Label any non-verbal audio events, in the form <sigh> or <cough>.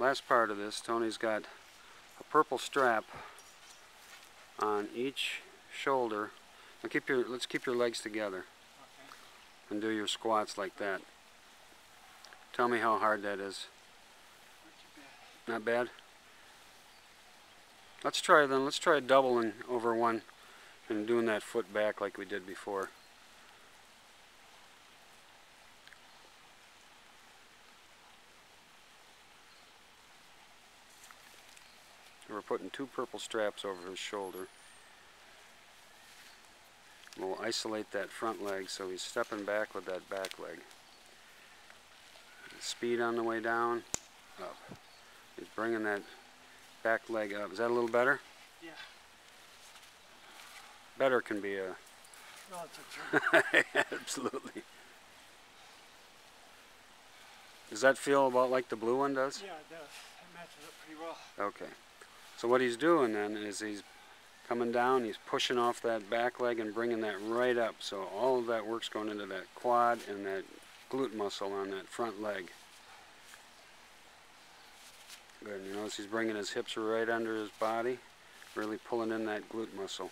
last part of this, Tony's got a purple strap on each shoulder. Now keep your, let's keep your legs together Okay. and do your squats like that. Tell me how hard that is. Not bad. Let's try then, let's try doubling over one and doing that foot back like we did before. We're putting two purple straps over his shoulder. We'll isolate that front leg so he's stepping back with that back leg. Speed on the way down, up. He's bringing that back leg up. Is that a little better? Yeah. Better can be a Relative <laughs> term. absolutely. Does that feel about like the blue one does? yeah, it does. It matches up pretty well. Okay. So what he's doing then is he's coming down, he's pushing off that back leg and bringing that right up. So all of that work's going into that quad and that glute muscle on that front leg. Good. You notice he's bringing his hips right under his body, really pulling in that glute muscle.